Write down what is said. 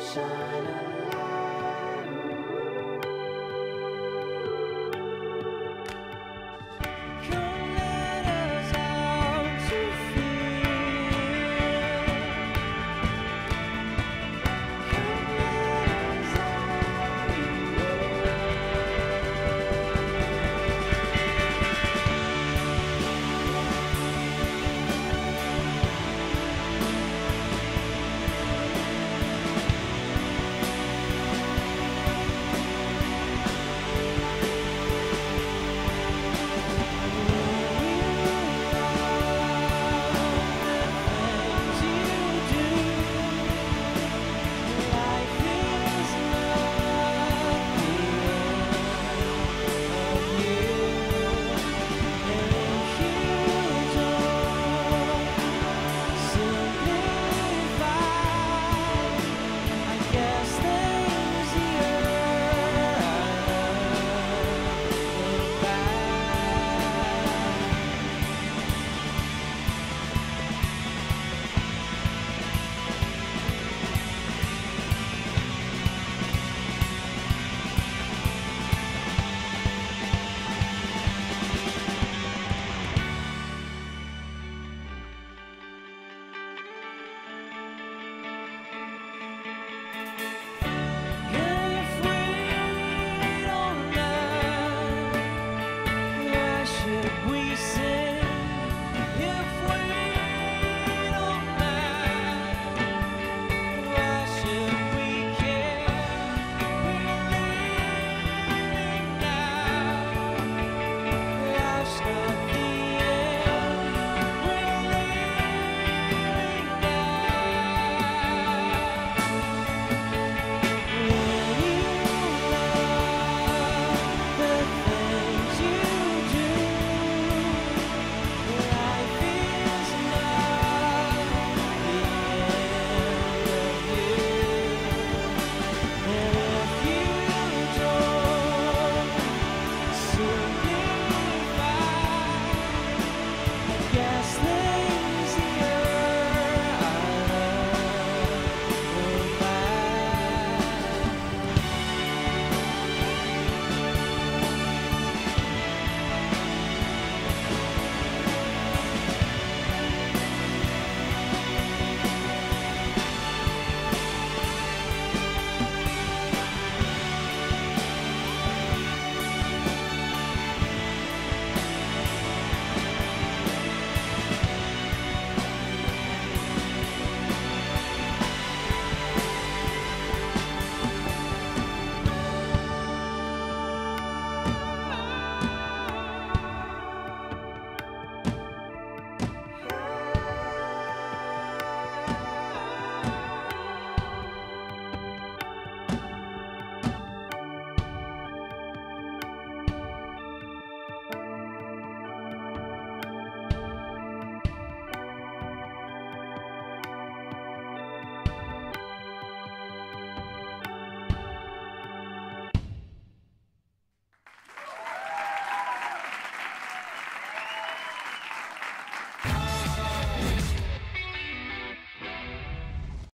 shine